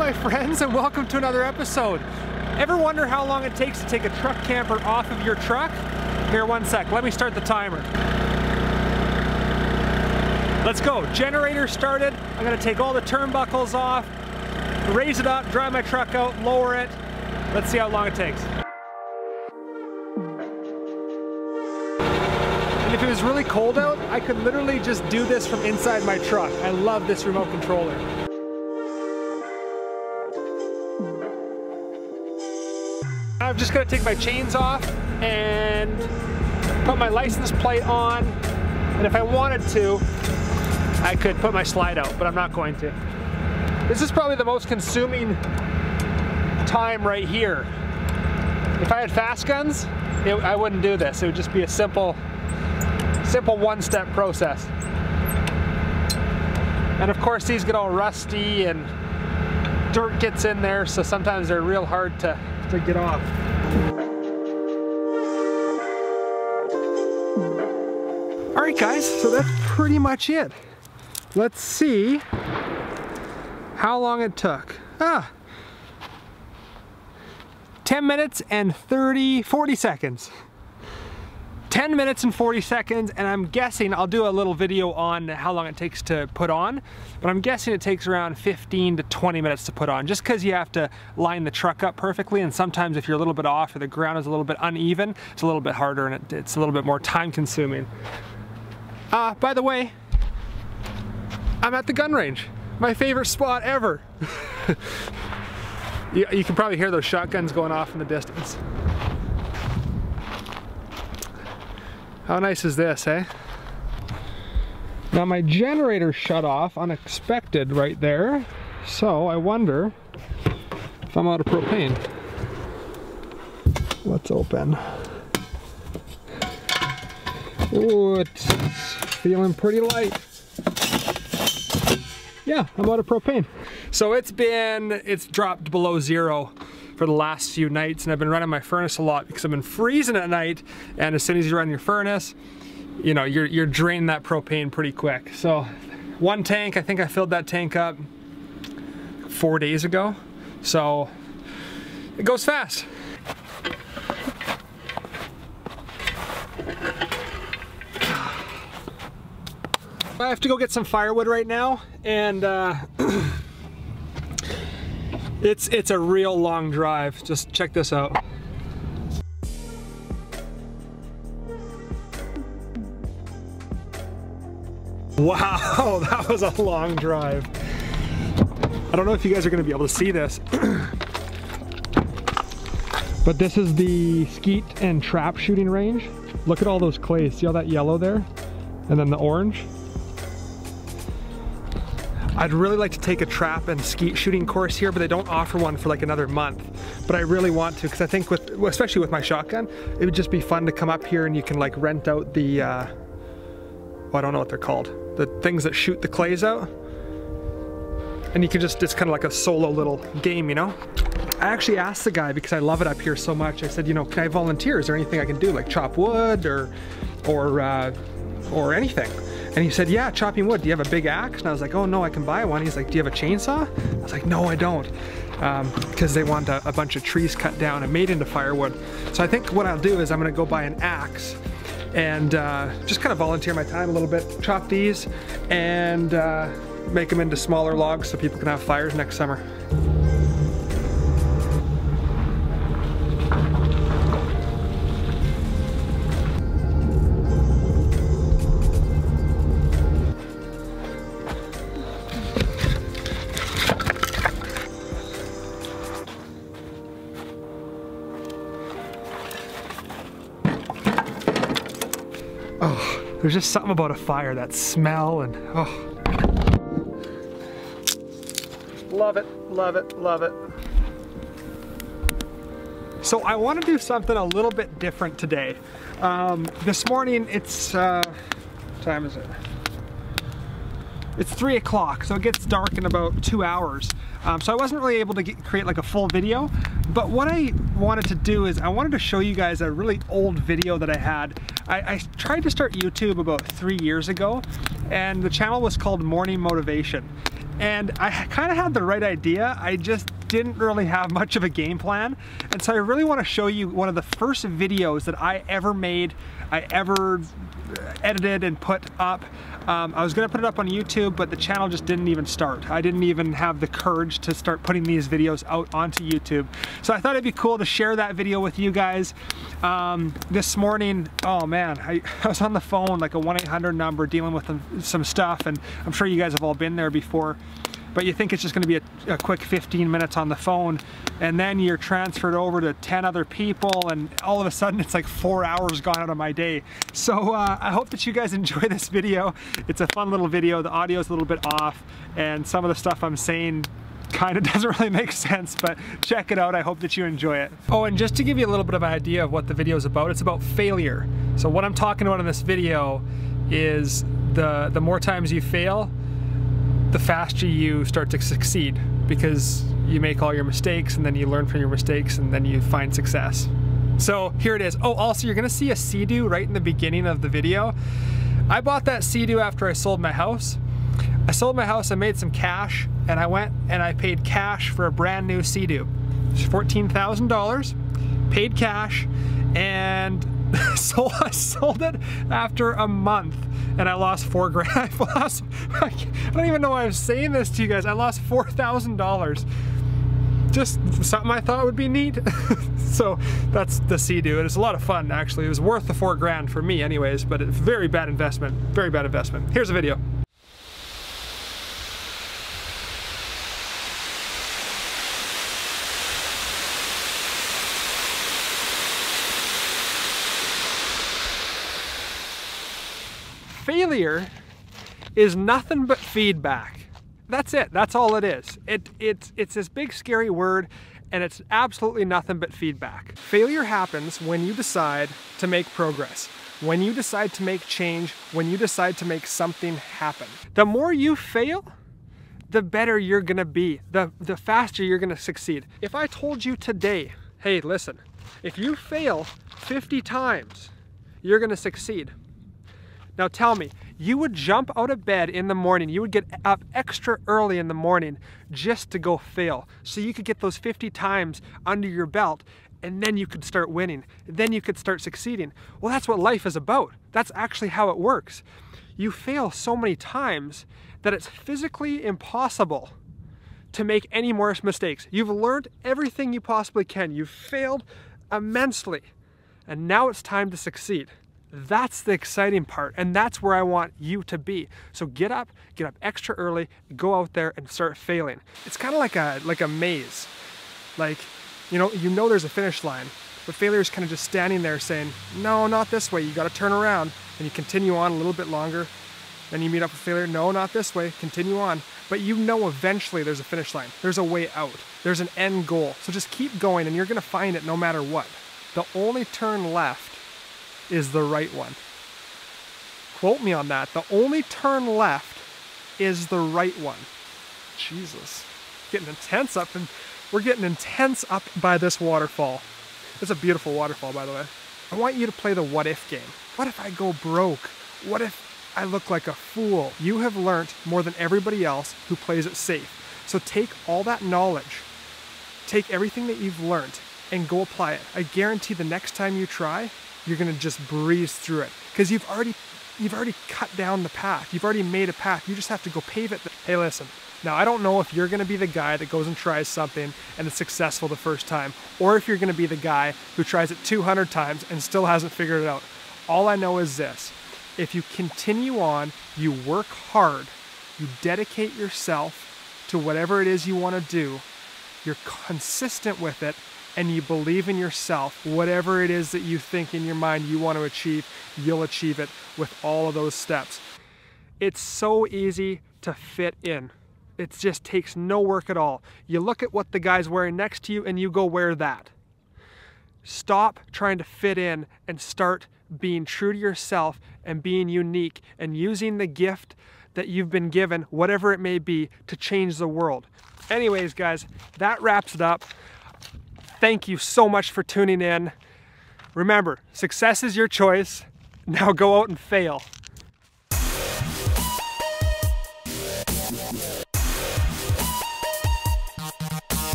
my friends and welcome to another episode. Ever wonder how long it takes to take a truck camper off of your truck? Here, one sec, let me start the timer. Let's go, generator started. I'm gonna take all the turnbuckles off, raise it up, drive my truck out, lower it. Let's see how long it takes. And if it was really cold out, I could literally just do this from inside my truck. I love this remote controller. I'm just gonna take my chains off and put my license plate on. And if I wanted to, I could put my slide out, but I'm not going to. This is probably the most consuming time right here. If I had FastGuns, it, I wouldn't do this. It would just be a simple, simple one-step process. And of course, these get all rusty and dirt gets in there, so sometimes they're real hard to, to get off. All right, guys, so that's pretty much it. Let's see how long it took. Ah, 10 minutes and 30, 40 seconds. 10 minutes and 40 seconds, and I'm guessing, I'll do a little video on how long it takes to put on, but I'm guessing it takes around 15 to 20 minutes to put on, just because you have to line the truck up perfectly, and sometimes if you're a little bit off or the ground is a little bit uneven, it's a little bit harder and it, it's a little bit more time consuming. Uh, by the way, I'm at the gun range. My favorite spot ever. you, you can probably hear those shotguns going off in the distance. How nice is this, eh? Now my generator shut off unexpected right there. So I wonder if I'm out of propane. Let's open. Ooh, it's feeling pretty light. Yeah, I'm out of propane. So it's been, it's dropped below zero for the last few nights and I've been running my furnace a lot because I've been freezing at night and as soon as you run your furnace, you know, you're, you're draining that propane pretty quick. So one tank, I think I filled that tank up four days ago. So it goes fast. I have to go get some firewood right now and uh, it's it's a real long drive. Just check this out. Wow, that was a long drive. I don't know if you guys are gonna be able to see this, but this is the skeet and trap shooting range. Look at all those clays. See all that yellow there? And then the orange? I'd really like to take a trap and skeet shooting course here, but they don't offer one for like another month. But I really want to, because I think with, especially with my shotgun, it would just be fun to come up here and you can like rent out the, uh, well, I don't know what they're called, the things that shoot the clays out. And you can just, it's kind of like a solo little game, you know? I actually asked the guy because I love it up here so much. I said, you know, can I volunteer? Is there anything I can do, like chop wood or, or, uh, or anything? And he said, yeah, chopping wood. Do you have a big axe? And I was like, oh no, I can buy one. He's like, do you have a chainsaw? I was like, no, I don't. Because um, they want a, a, bunch of trees cut down and made into firewood. So I think what I'll do is I'm gonna go buy an axe and uh, just kind of volunteer my time a little bit, chop these and uh, make them into smaller logs so people can have fires next summer. Oh, there's just something about a fire, that smell and oh. Love it, love it, love it. So I want to do something a little bit different today. Um, this morning it's, uh, time is it? It's three o'clock, so it gets dark in about two hours. Um, so I wasn't really able to get, create like a full video, but what I wanted to do is I wanted to show you guys a really old video that I had. I, I tried to start YouTube about three years ago, and the channel was called Morning Motivation. and I kind of had the right idea. I just didn't really have much of a game plan. And so I really want to show you one of the first videos that I ever made, I ever edited and put up. Um, I was gonna put it up on YouTube, but the channel just didn't even start. I didn't even have the courage to start putting these videos out onto YouTube. So I thought it'd be cool to share that video with you guys. Um, this morning, oh man, I, I, was on the phone, like a 1-800 number, dealing with some stuff, and I'm sure you guys have all been there before but you think it's just going to be a, a, quick 15 minutes on the phone and then you're transferred over to 10 other people and all of a sudden it's like four hours gone out of my day so uh, I hope that you guys enjoy this video it's a fun little video the audio is a little bit off and some of the stuff I'm saying kind of doesn't really make sense, but check it out. I hope that you enjoy it. Oh, and just to give you a little bit of an idea of what the video is about, it's about failure. So what I'm talking about in this video is the, the more times you fail, the faster you start to succeed because you make all your mistakes and then you learn from your mistakes and then you find success. So here it is. Oh, also you're gonna see a Sea-Doo right in the beginning of the video. I bought that Sea-Doo after I sold my house. I sold my house, I made some cash, and I went and I paid cash for a brand new Sea-Doo. $14,000, paid cash, and so I sold it after a month and I lost four grand. I lost, I don't even know why I'm saying this to you guys. I lost $4,000. Just something I thought would be neat. so that's the Sea-Doo. And it's a lot of fun, actually. It was worth the four grand for me anyways, but it's very bad investment. Very bad investment. Here's a video. Failure is nothing but feedback. That's it. That's all it is. It, it's, it's this big scary word and it's absolutely nothing but feedback. Failure happens when you decide to make progress, when you decide to make change, when you decide to make something happen. The more you fail, the better you're gonna be, the, the faster you're gonna succeed. If I told you today, hey, listen, if you fail 50 times, you're gonna succeed. Now tell me, you would jump out of bed in the morning, you would get up extra early in the morning just to go fail. So you could get those 50 times under your belt and then you could start winning. Then you could start succeeding. Well, that's what life is about. That's actually how it works. You fail so many times that it's physically impossible to make any more mistakes. You've learned everything you possibly can. You've failed immensely. And now it's time to succeed. That's the exciting part, and that's where I want you to be. So get up, get up extra early, go out there and start failing. It's kind of like a like a maze. Like, you know, you know there's a finish line, but failure is kind of just standing there saying, no, not this way, you gotta turn around. And you continue on a little bit longer, then you meet up with failure, no, not this way, continue on. But you know eventually there's a finish line, there's a way out, there's an end goal. So just keep going and you're gonna find it no matter what. The only turn left is the right one. Quote me on that. The only turn left is the right one. Jesus. Getting intense up and we're getting intense up by this waterfall. It's a beautiful waterfall, by the way. I want you to play the what if game. What if I go broke? What if I look like a fool? You have learned more than everybody else who plays it safe. So take all that knowledge, take everything that you've learned, and go apply it. I guarantee the next time you try, you're gonna just breeze through it because you've already you've already cut down the path. You've already made a path. You just have to go pave it. Hey, listen. Now, I don't know if you're going to be the guy that goes and tries something and is successful the first time, or if you're going to be the guy who tries it 200 times and still hasn't figured it out. All I know is this. If you continue on, you work hard, you dedicate yourself to whatever it is you want to do, you're consistent with it, and you believe in yourself, whatever it is that you think in your mind you want to achieve, you'll achieve it with all of those steps. It's so easy to fit in. It just takes no work at all. You look at what the guy's wearing next to you and you go wear that. Stop trying to fit in and start being true to yourself and being unique and using the gift that you've been given, whatever it may be, to change the world. Anyways, guys, that wraps it up. Thank you so much for tuning in. Remember, success is your choice. Now go out and fail.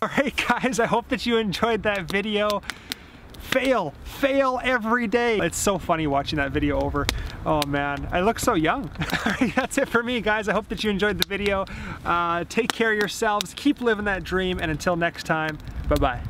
All right, guys, I hope that you enjoyed that video. Fail fail every day. It's so funny watching that video over. Oh man, I look so young. That's it for me guys. I hope that you enjoyed the video. Uh, take care of yourselves, keep living that dream, and until next time, bye-bye.